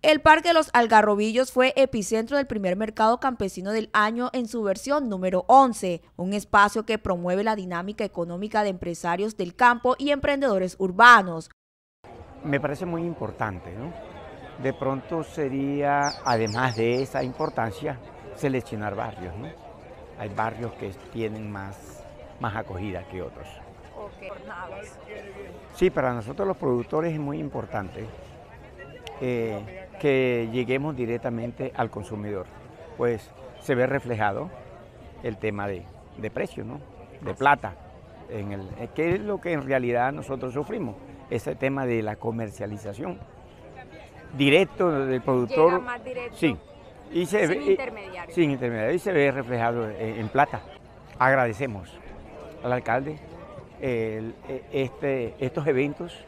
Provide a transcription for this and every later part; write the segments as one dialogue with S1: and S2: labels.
S1: El Parque de los Algarrobillos fue epicentro del primer mercado campesino del año en su versión número 11, un espacio que promueve la dinámica económica de empresarios del campo y emprendedores urbanos.
S2: Me parece muy importante, ¿no? De pronto sería, además de esa importancia, seleccionar barrios, ¿no? Hay barrios que tienen más, más acogida que otros. Sí, para nosotros los productores es muy importante eh, que lleguemos directamente al consumidor, pues se ve reflejado el tema de, de precio, ¿no? de plata, en el, eh, que es lo que en realidad nosotros sufrimos, ese tema de la comercialización. Directo del productor.
S1: Llega más directo.
S2: Sí. Y se
S1: sin
S2: ve,
S1: intermediarios.
S2: Sin intermediarios. Y se ve reflejado en, en plata. Agradecemos al alcalde el, este, estos eventos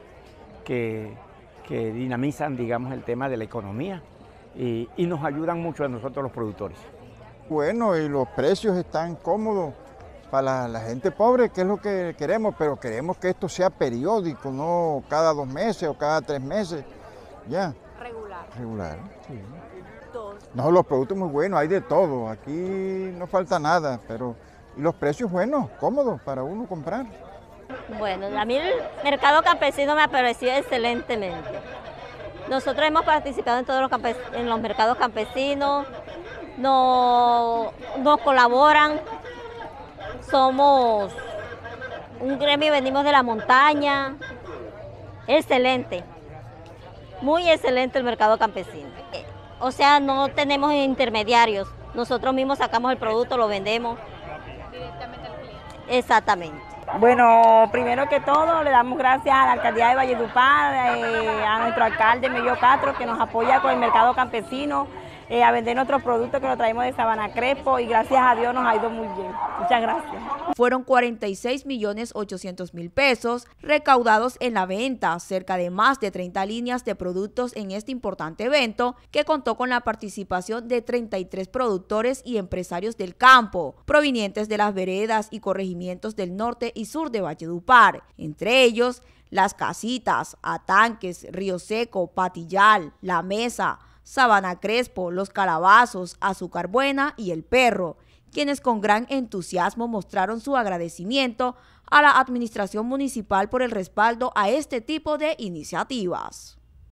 S2: que que dinamizan, digamos, el tema de la economía y, y, nos ayudan mucho a nosotros los productores.
S3: Bueno, y los precios están cómodos para la, la, gente pobre, que es lo que queremos, pero queremos que esto sea periódico, no cada dos meses o cada tres meses, ya.
S1: Regular.
S3: Regular, sí. No, los productos muy buenos, hay de todo, aquí no falta nada, pero y los precios buenos, cómodos para uno comprar.
S4: Bueno, a mí el mercado campesino me ha parecido excelentemente. Nosotros hemos participado en todos los, en los mercados campesinos, nos, nos colaboran, somos un gremio, venimos de la montaña, excelente, muy excelente el mercado campesino. O sea, no tenemos intermediarios, nosotros mismos sacamos el producto, lo vendemos.
S1: Directamente al cliente.
S4: Exactamente.
S5: Bueno, primero que todo le damos gracias a la alcaldía de Valledupar, eh, a nuestro alcalde Mello Castro que nos apoya con el mercado campesino, eh, a vender nuestros productos que lo traemos de Sabana Crespo y gracias a Dios nos ha ido muy bien. Muchas gracias.
S1: Fueron 46 millones 800 mil pesos recaudados en la venta, cerca de más de 30 líneas de productos en este importante evento que contó con la participación de 33 productores y empresarios del campo, provenientes de las veredas y corregimientos del norte y sur de Valledupar, entre ellos Las Casitas, Atanques, Río Seco, Patillal, La Mesa, Sabana Crespo, Los Calabazos, Azúcar Buena y El Perro, quienes con gran entusiasmo mostraron su agradecimiento a la administración municipal por el respaldo a este tipo de iniciativas.